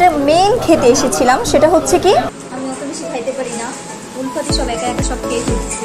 যেটা মেইন খেতে এসেছিলাম সেটা হচ্ছে কি আমি অত বেশি খাইতে পারি না। উনফাতি সব একা একা সব খেয়ে ফেলছি।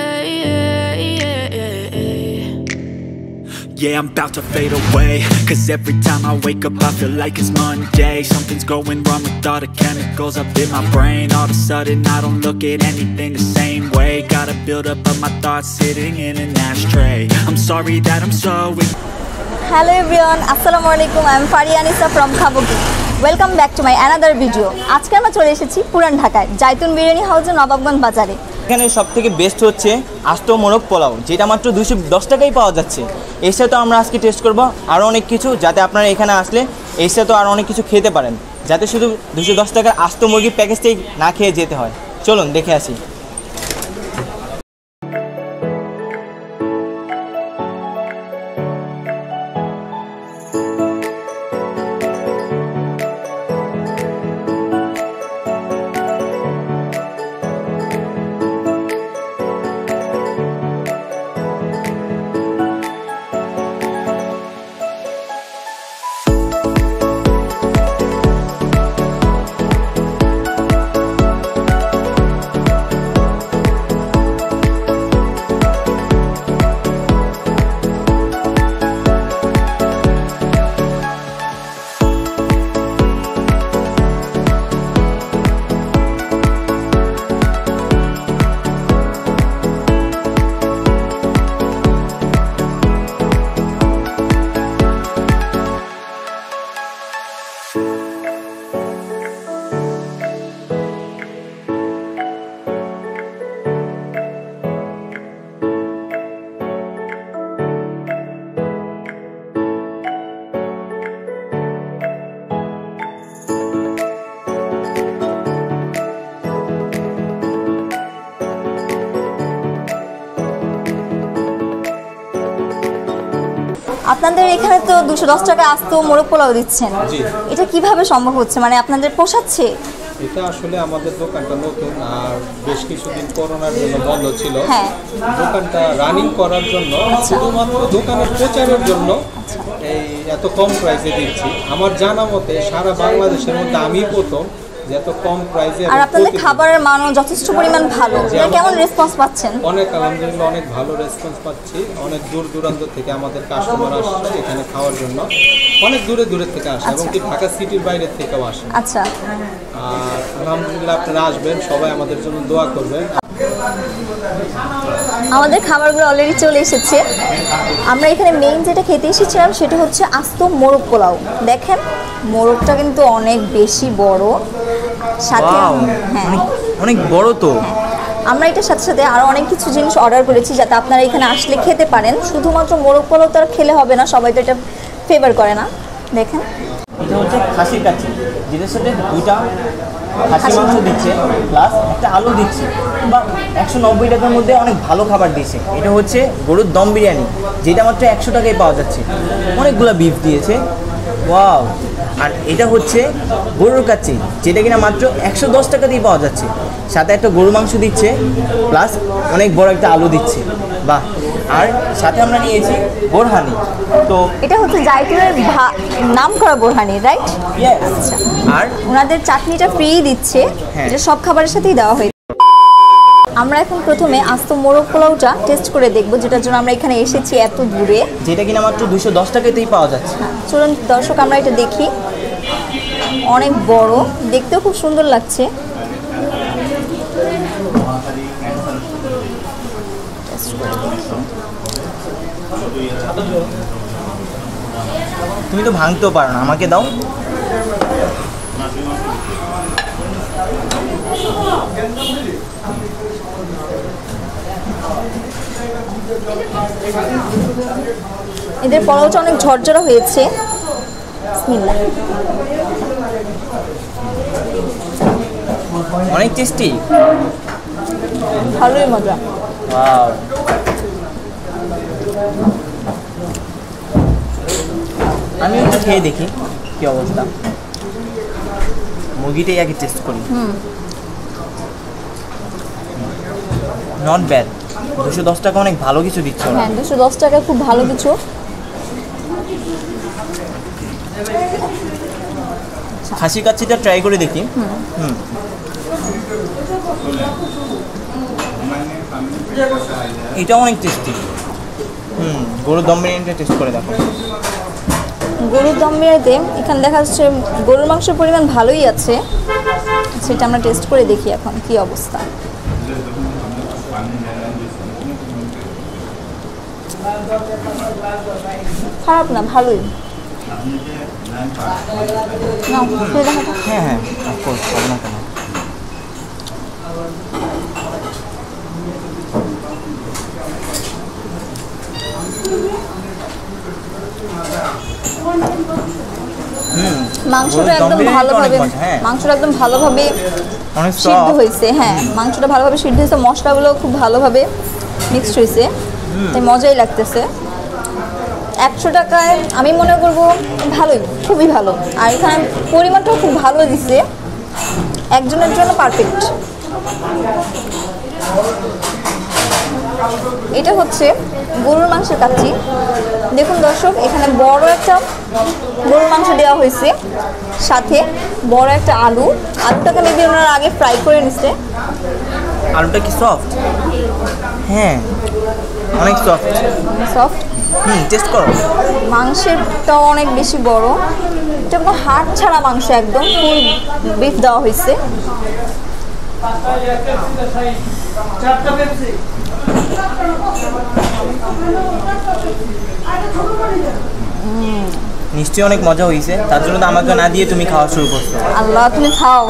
Yeah, I'm about to fade away Cause every time I wake up I feel like it's Monday Something's going wrong with all the chemicals up in my brain All of a sudden I don't look at anything the same way Gotta build up of my thoughts sitting in an ashtray I'm sorry that I'm so hello everyone আসসালামু আলাইকুম I am Farianisa from খাবকি welcome back to my another video আজকে আমরা চলে এসেছি পুরান ঢাকায় জাইতুন বিরিয়ানি হাউসে নবাবগঞ্জ বাজারে এখানে সব থেকে বেস্ট হচ্ছে আস্ত মোরগ পোলাও, যেটা মাত্র দুশো দশ টাকাই পাওয়া যাচ্ছে। এর সাথে আমরা আজকে টেস্ট করব আরও অনেক কিছু, যাতে আপনারা এখানে আসলে এর সাথে আরও অনেক কিছু খেতে পারেন, যাতে শুধু দুশো দশ টাকার আস্ত মুরগির প্যাকেজটাই না খেয়ে যেতে হয়। চলুন, দেখে আসি। আপনাদের এখানে তো দুশো দশ টাকা আস্ত মোরগ পোলাও দিচ্ছেন। এটা কীভাবে সম্ভব হচ্ছে? মানে আপনাদের পোষাচ্ছে? এটা আসলে আমাদের দোকানটা নতুন আর বেশ কিছুদিন করোনার জন্য বন্ধ ছিল। হ্যাঁ। দোকানটা রানিং করার জন্য শুধুমাত্র দোকানের প্রচারের জন্য এই এত কম প্রাইসে দিচ্ছি। আমার জানা মতে সারা বাংলাদেশের মধ্যে আমি প্রথম। যে এত কম প্রাইসে আর আপনাদের খাবারের মানও যথেষ্ট পরিমাণ ভালো। কেমন রেসপন্স পাচ্ছেন? অনেক আলহামদুলিল্লাহ অনেক ভালো রেসপন্স পাচ্ছি। অনেক দূর দূরান্ত থেকে আমাদের কাস্টমার আসছে এখানে খাওয়ার জন্য। অনেক দূরে দূরে থেকে আসে এবং কি ঢাকা সিটির বাইরে থেকেও আসে। আচ্ছা। আর আলহামদুলিল্লাহ আপনারা আসবেন সবাই আমাদের জন্য দোয়া করবেন। আমাদের খাবারগুলো অলরেডি চলে এসেছে। আমরা এখানে মেইন যেটা খেতে এসেছিলাম সেটা হচ্ছে আস্ত মোরগ পোলাও। দেখেন মোরগটা কিন্তু অনেক বেশি বড়। সাথে হ্যাঁ। অনেক অনেক বড় তো। আমরা এটার সাথে সাথে আরও অনেক কিছু জিনিস অর্ডার করেছি যাতে আপনারা এখানে আসলে খেতে পারেন। শুধুমাত্র মোরগ পোলাও তো আর খেলে হবে না সবাই তো এটা ফেভার করে না। দেখেন। এটা হচ্ছে খাসির কাচ্চি। যেটার সাথে দুটা খাসি মাংস দিচ্ছে প্লাস একটা আলু দিচ্ছে। বা একশো নব্বই টাকার মধ্যে অনেক ভালো খাবার দিয়েছে। এটা হচ্ছে গরুর দম বিরিয়ানি, যেটা মাত্র একশো টাকায় পাওয়া যাচ্ছে। অনেকগুলো বিফ দিয়েছে। ওয়াও আর এটা হচ্ছে গরুর কাচ্চি, যেটা কিনা মাত্র একশো দশ টাকা দিয়ে পাওয়া যাচ্ছে। সাথে একটা গরুর মাংস দিচ্ছে প্লাস অনেক বড় একটা আলু দিচ্ছে। বাহ! আর সাথে আমরা নিয়েছি বোরহানি। তো এটা হচ্ছে জাইতুনের ভা- নাম করা বোরহানি রাইট yes, আর ওনাদের চাটনিটা ফ্রি দিচ্ছে। হ্যাঁ। এটা সব খাবারের সাথেই দেওয়া হয়েছে আমরা এখন প্রথমে আস্ত মোরগ পোলাওটা টেস্ট করে দেখব যেটার জন্য আমরা এখানে এসেছি এত দূরে। যেটা কিনা মাত্র দুশো দশ টাকাতেই পাওয়া যাচ্ছে। চলুন দর্শক আমরা এটা দেখি। অনেক বড়। দেখতেও খুব সুন্দর লাগছে। তুমি তো ভাঙতেও পারো না আমাকে দাও। এদের পোলাওটা অনেক ঝরঝরা হয়েছে। অনেক টেস্টি ভালোই মজা। আমি একটু খেয়ে দেখি কি অবস্থা। মুরগিটাই আগে টেস্ট করি। নট ব্যাড দুশো দশ টাকা অনেক ভালো কিছু দিচ্ছে হ্যাঁ দুশো দশ টাকা খুব ভালো কিছু। খাসি কাচ্ছিটা ট্রাই করে দেখি। হুম। এটা অনেক টেস্টি হুম গরুর দম বিরিয়ানিটা টেস্ট করে দেখো। গরুর দম বিরিয়ানিতে এখানে দেখা যাচ্ছে গরুর মাংসের পরিমাণ ভালোই আছে। সেটা আমরা টেস্ট করে দেখি এখন কি অবস্থা। খারাপ না ভালোই। হ্যাঁ হ্যাঁ অফকোর্স না কেন। মাংসটা একদম ভালোভাবে হ্যাঁ। মাংসটা একদম ভালোভাবে সিদ্ধ হয়েছে হ্যাঁ। মাংসটা ভালোভাবে সিদ্ধ হয়েছে মশলাগুলো খুব ভালোভাবে মিক্সড হয়েছে। তাই মজাই লাগতেছে। একশো টাকায় আমি মনে করব ভালোই খুবই ভালো। আর এখানে পরিমাণটাও খুব ভালো দিছে। একজনের জন্য পারফেক্ট এটা হচ্ছে গরুর মাংসের কাচ্চি। দেখুন দর্শক এখানে বড় একটা গরুর মাংস দেওয়া হয়েছে। সাথে বড় একটা আলু। আলুটাকে মেবি ওনারা আগে ফ্রাই করে নিচ্ছে। আলুটা কি সফট হ্যাঁ অনেক সফট সফট হুম টেস্ট করো। মাংসেরটাও অনেক বেশি বড়। এটা কোনো হাড় ছাড়া মাংস একদম ফুল বিফ দেওয়া হয়েছে। নিশ্চয়ই অনেক মজা হয়েছে তার জন্য তো আমাকে না দিয়ে তুমি খাওয়া শুরু করছ। আল্লাহ তুমি খাও।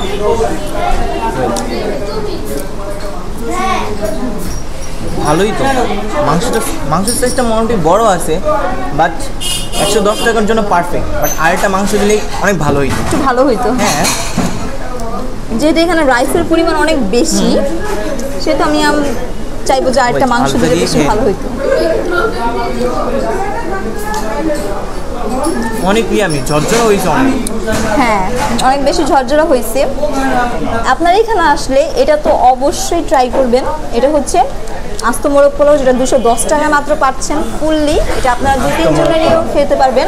ভালোই তো। মাংসটা মাংসের সাইজটা মোটামুটি বড় আছে বাট একশো দশ টাকার জন্য পারফেক্ট বাট আরেকটা মাংস দিলেই অনেক ভালো হইতো। একটু ভালো হইতো। হ্যাঁ। যেহেতু এখানে রাইসের পরিমাণ অনেক বেশি সেহেতু আমি চাইব যে আরেকটা মাংস দিলে বেশি ভালো হইতো। অনেক ইয়ামি ঝরঝর হয়েছে অনেক। হ্যাঁ অনেক বেশি ঝরঝরা হয়েছে। আপনার এখানে আসলে এটা তো অবশ্যই ট্রাই করবেন। এটা হচ্ছে আস্ত মোরগ পোলাও যেটা দুশো দশ টাকা মাত্র পাচ্ছেন ফুললি এটা আপনারা দু তিনজনেরও খেতে পারবেন।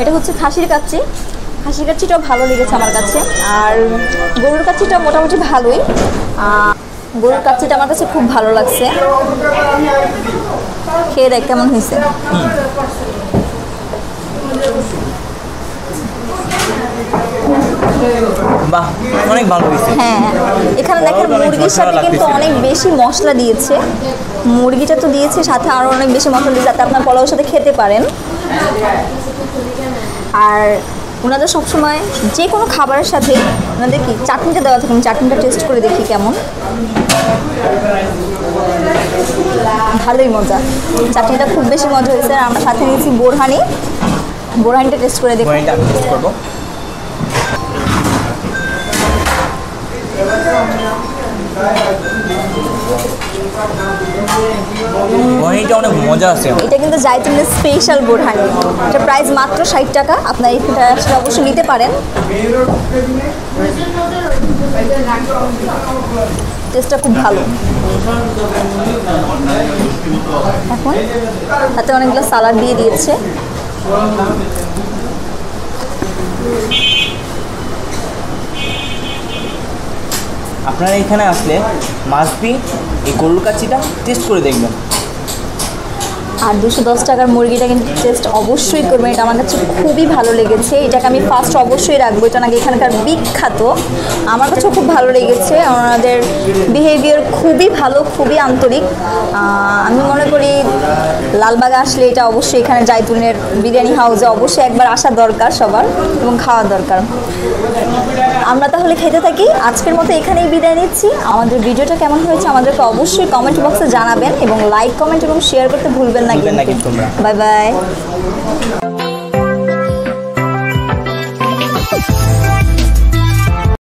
এটা হচ্ছে খাসির কাচ্চি। খাসির কাচ্চিটাও ভালো লেগেছে আমার কাছে। আর গরুর কাচ্চিটা মোটামুটি ভালোই। গরুর কাচ্চিটা আমার কাছে খুব ভালো লাগছে। খেয়ে দেখ কেমন হয়েছে। বাহ অনেক ভালো হয়েছে। হ্যাঁ এখানে দেখেন মুরগির সাথে কিন্তু অনেক বেশি মশলা দিয়েছে। মুরগিটা তো দিয়েছে সাথে আরও অনেক বেশি মশলা দিয়ে যাতে আপনার পোলাওর সাথে খেতে পারেন। আর ওনাদের সবসময় যে কোনো খাবারের সাথে ওনাদের কি চাটনিটা দেওয়া থাকে আমি চাটনিটা টেস্ট করে দেখি কেমন। ভালোই মজা। চাটনিটা খুব বেশি মজা হয়েছে আর আমরা সাথে নিয়েছি বোরহানি। বোরহানিটা টেস্ট করে দেখুন। বয়ানটা আমি টেস্ট করব। বয়ানিটা অনেক মজা আছে এটা কিন্তু জাইতুনের স্পেশাল বোরহানি। এটা প্রাইস মাত্র ষাট টাকা। আপনার আসলে অবশ্যই নিতে পারেন। টেস্টটা খুব ভালো। এখন হাতে অনেকগুলো সালাড দিয়ে দিয়েছে। আপনারা এখানে আসলে মাসবি এই গরুর কাছিটা টেস্ট করে দেখবেন। আর দুশো দশ টাকার মুরগিটা কিন্তু টেস্ট অবশ্যই করবেন। এটা আমার কাছে খুবই ভালো লেগেছে। এটাকে আমি ফার্স্ট অবশ্যই রাখব। এটা নাকি এখানকার বিখ্যাত। আমার কাছে খুব ভালো লেগেছে। ওনাদের বিহেভিয়ার খুবই ভালো, খুবই আন্তরিক। আমি মনে করি লালবাগে আসলে এটা অবশ্যই এখানে জাইতুনের বিরিয়ানি হাউসে অবশ্যই একবার আসা দরকার সবার এবং খাওয়া দরকার। আমরা তাহলে খেতে থাকি। আজকের মতো এখানেই বিদায় নিচ্ছি। আমাদের ভিডিওটা কেমন হয়েছে আমাদেরকে অবশ্যই কমেন্ট বক্সে জানাবেন এবং লাইক কমেন্ট এবং শেয়ার করতে ভুলবেন না ভুলবেন না কিন্তু